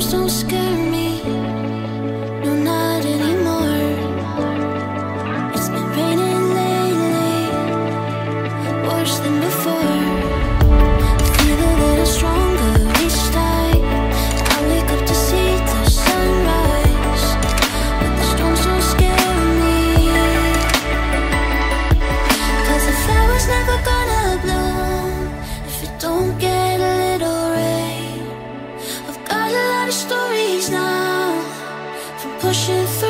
dreams don't scare me. 是非